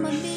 mamá